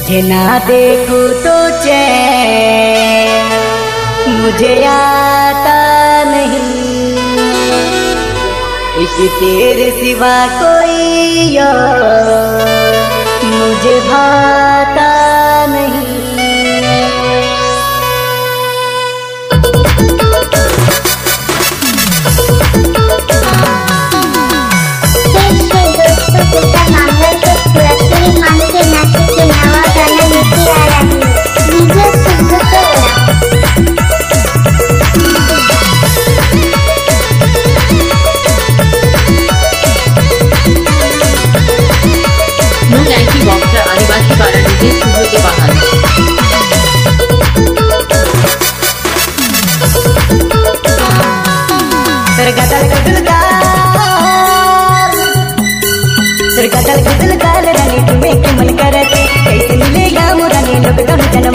तुझे ना देखो तो चैन मुझे आता नहीं। इस तेरे सिवा कोई और मुझे भाता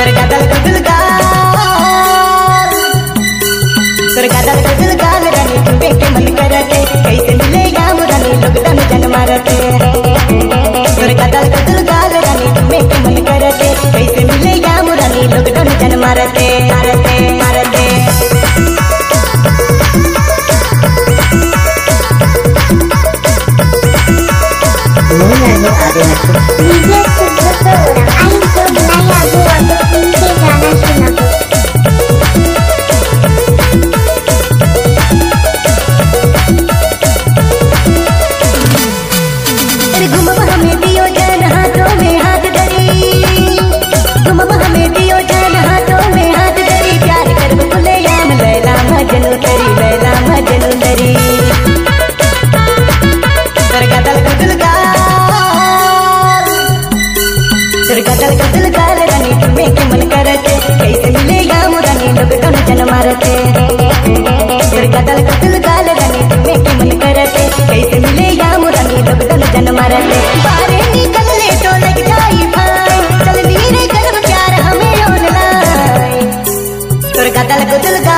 करगदल गदल गाल करगदल रानी तुम्हें के मन करते कैसे मिलेगा मुरानी लोग दन जन मारते करगदल गदल गाल रानी तुम्हें के मन करते मिलेगा मुरानी लोग जन मारते लोग दोनों जन मारते। बारे निकल तो लग जाई भाई। चल धीरे कर प्यार हमें ऑनलाइन सरगदल गदल गाल